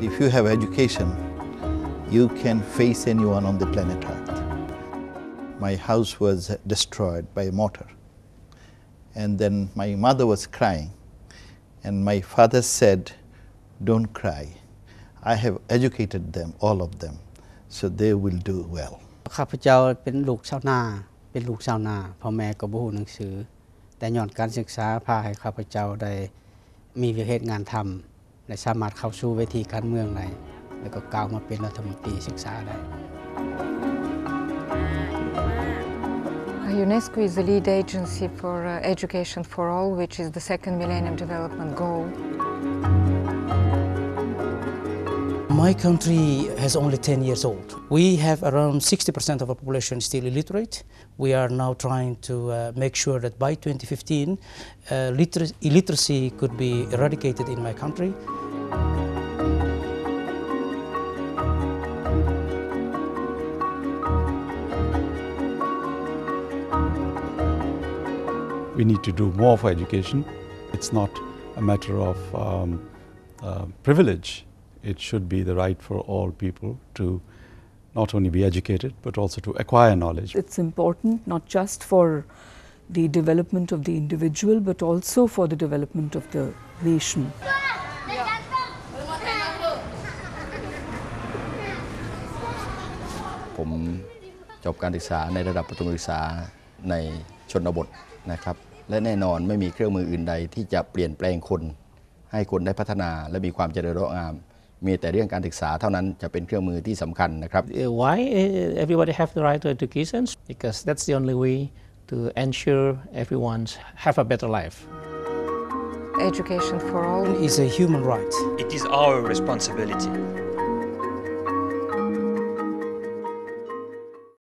if you have education, you can face anyone on the planet Earth. My house was destroyed by a mortar. And then my mother was crying. And my father said, Don't cry. I have educated them, all of them, so they will do well. ข้าพเจ้าเป็นลูกชาวนา เป็นลูกชาวนาพ่อแม่ก็บ่ฮู้หนังสือ แต่ย้อนการศึกษาพาให้ข้าพเจ้าได้มีวิเหตุงานทำ และสามารถเข้าสู่เวทีการเมืองได้แล้วก็ก้าวมาเป็นรัฐมนตรีศึกษาได้ UNESCO is the lead agency for uh, education for all, which is the second Millennium Development Goal. My country has only 10 years old. We have around 60% of our population still illiterate. We are now trying to uh, make sure that by 2015, uh, liter illiteracy could be eradicated in my country. We need to do more for education. It's not a matter of um, uh, privilege. It should be the right for all people to not only be educated but also to acquire knowledge. It's important not just for the development of the individual but also for the development of the nation. ผมจบการศึกษาในระดับประถมศึกษาในชนบทนะครับ และแน่นอนไม่มีเครื่องมืออื่นใดที่จะเปลี่ยนแปลงคนให้คนได้พัฒนาและมีความเจริญรุ่งเรือง มีแต่เรื่องการศึกษาเท่านั้นจะเป็นเครื่องมือที่สำคัญนะครับ Why everybody have the right to education? Because that's the only way to ensure everyone have a better life. Education for all is a human right. It is our responsibility